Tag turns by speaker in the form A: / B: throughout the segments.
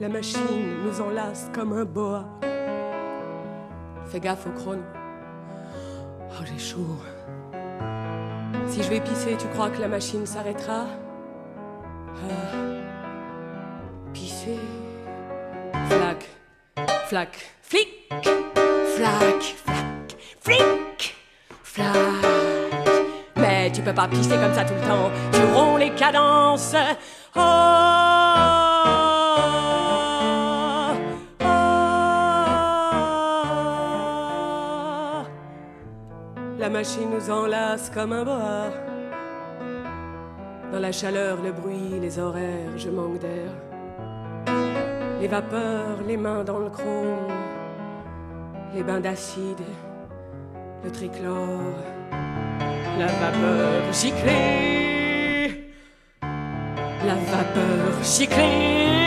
A: La machine nous enlace comme un boa. Fais gaffe au chrono. Oh, j'ai chaud. Si je vais pisser, tu crois que la machine s'arrêtera? Ah. Pisser. Flac, flac, flic, flac, flac, flic, flac. Mais tu peux pas pisser comme ça tout le temps. Tu ronds les cadences. Oh. La machine nous enlace comme un boa. Dans la chaleur, le bruit, les horaires, je manque d'air. Les vapeurs, les mains dans le chrome, les bains d'acide, le trichlore, la vapeur giclée, la vapeur giclée.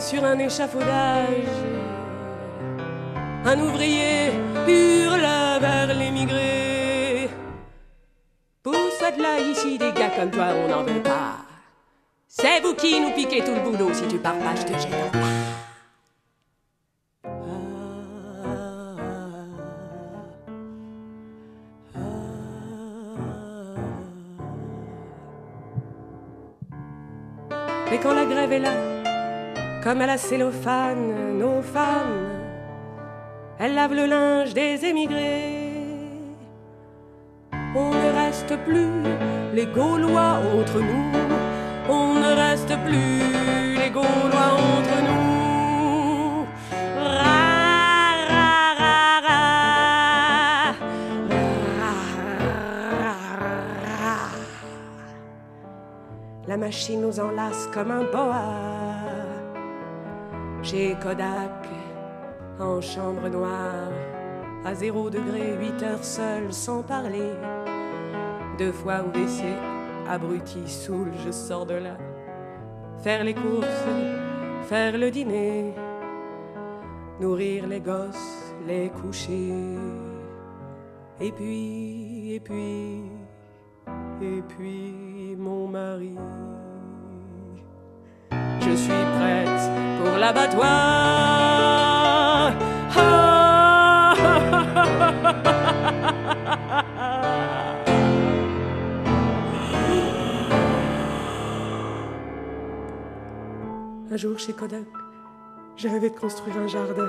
A: Sur un échafaudage. Un ouvrier hurle vers l'émigré. Pousse de là ici des gars comme toi, on n'en veut pas. C'est vous qui nous piquez tout le boulot, si tu pars pas, je te jette Mais quand la grève est là, comme à la cellophane, nos femmes, elles lavent le linge des émigrés. On ne reste plus les Gaulois entre nous, on ne reste plus les Gaulois entre nous. La machine nous enlace comme un boa chez Kodak, en chambre noire, à zéro degré, huit heures seul, sans parler. Deux fois au WC, abruti, saoul, je sors de là. Faire les courses, faire le dîner, nourrir les gosses, les coucher. Et puis, et puis, et puis, mon mari. Pour l'abattoir. Un jour chez Kodak, j'ai rêvé de construire un jardin.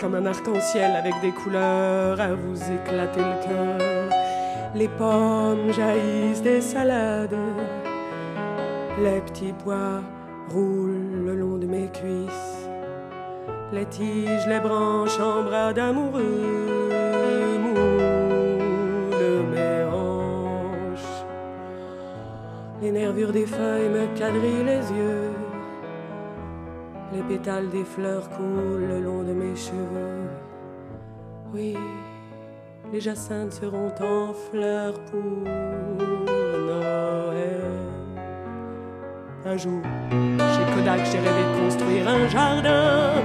A: Comme un arc-en-ciel avec des couleurs à vous éclater le cœur. Les pommes jaillissent des salades. Les petits pois roulent le long de mes cuisses. Les tiges, les branches en bras d'amoureux mes hanches. Les nervures des feuilles me quadrillent les yeux. Les pétales des fleurs coulent le long de mes cheveux. Oui, les jacinthes seront en fleurs pour Noël. Un jour, chez Kodak, j'ai rêvé de construire un jardin